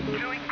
Doing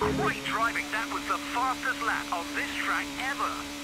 Great driving. That was the fastest lap on this track ever.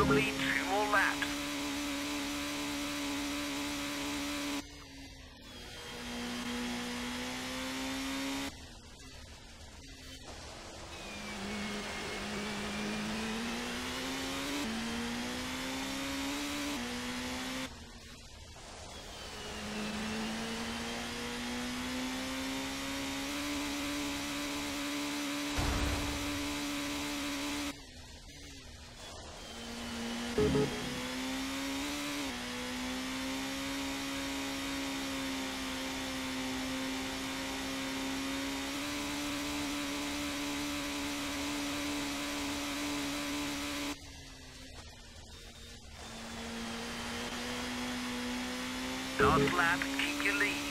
Only Last lap, keep your lead.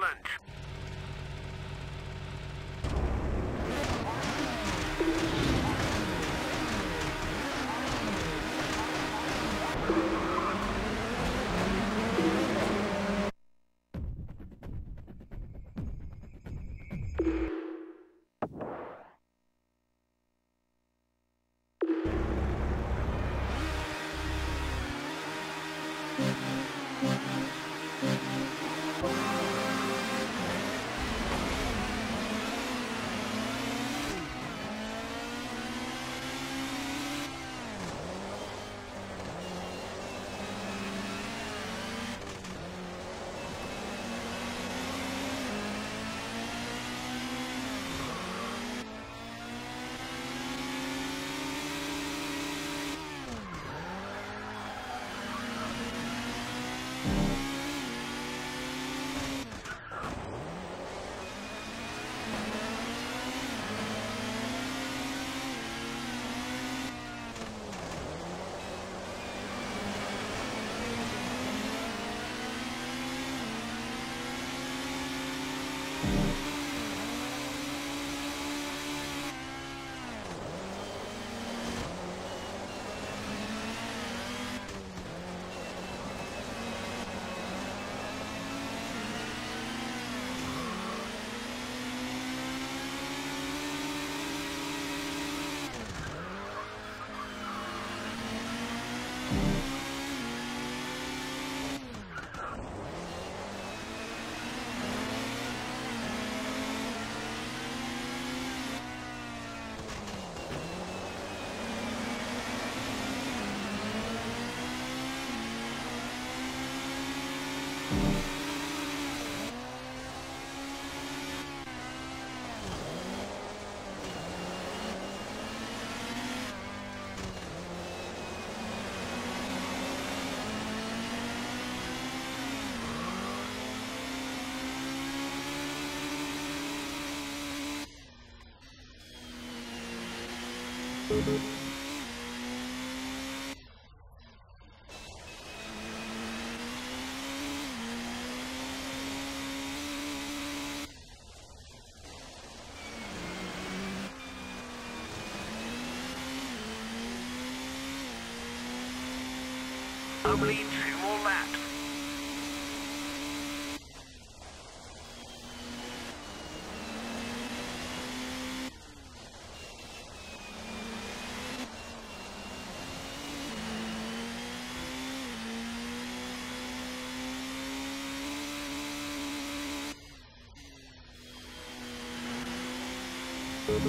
Excellent. Only Final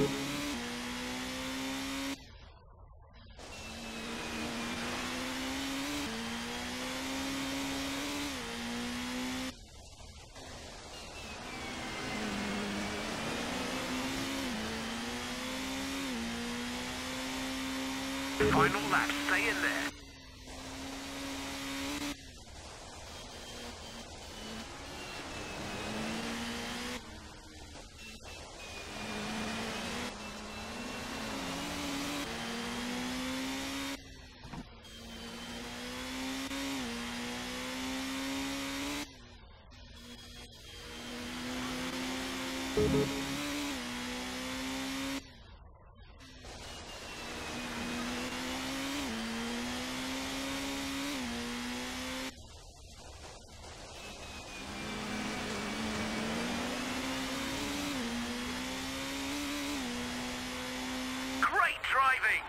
lap, stay in there. Driving!